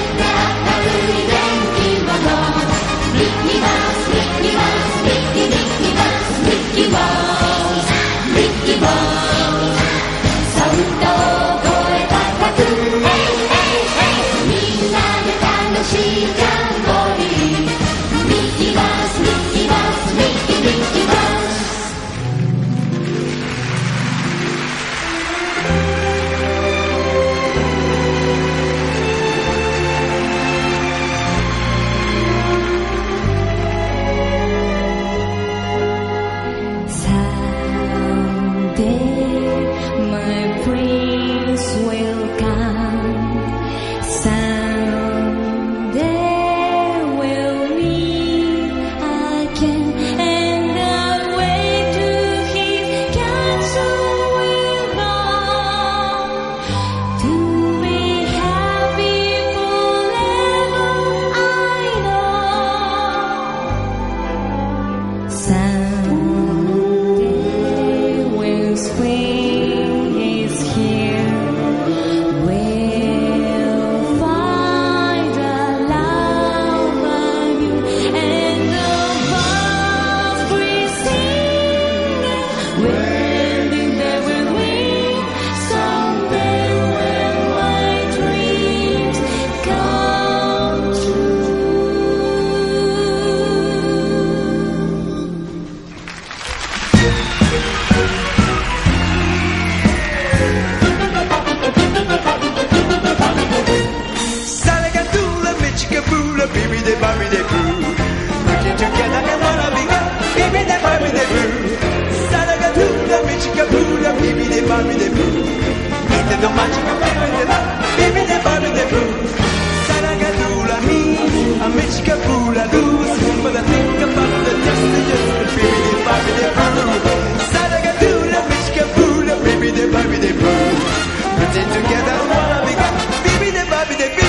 now. together. Wanna be baby, the baby, the baby.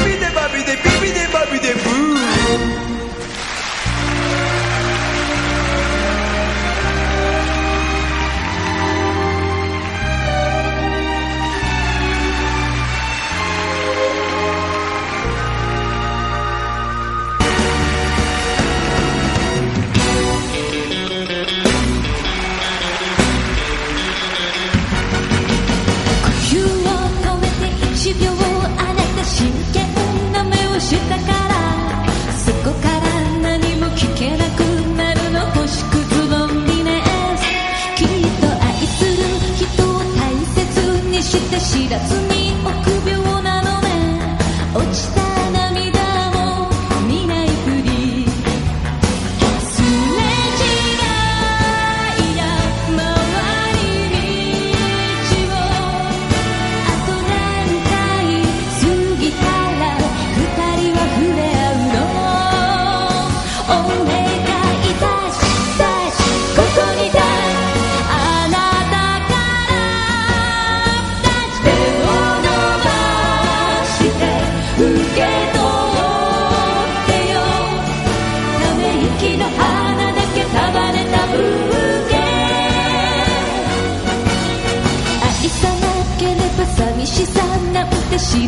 vida to me.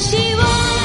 希望